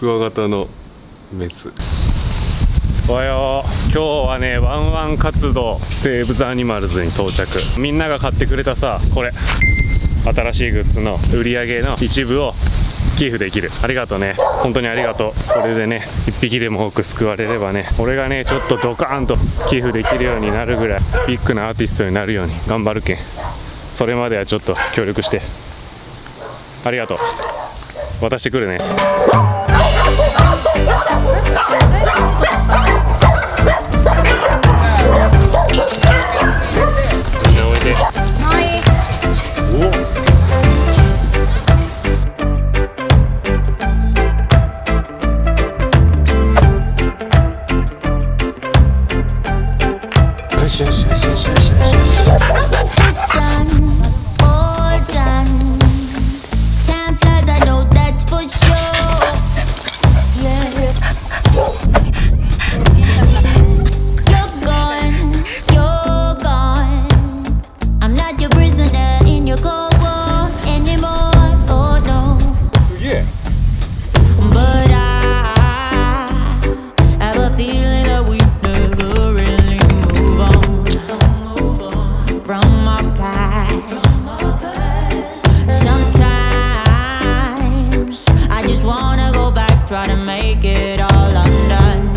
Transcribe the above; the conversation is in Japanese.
クワガタのメス。おはよう。今日はねワンワン活動セーブ・ザ・アニマルズに到着。みんなが買ってくれたさこれ。新しいグッズの売り上げの一部を寄付できる。ありがとうね。本当にありがとう。これでね一匹でも多く救われればね。俺がねちょっとドカーンと寄付できるようになるぐらいビッグなアーティストになるように頑張るけん。それまではちょっと協力して。ありがとう。渡してくるね。みんなおいおよしよしよしよしよしよし try to make it all undone.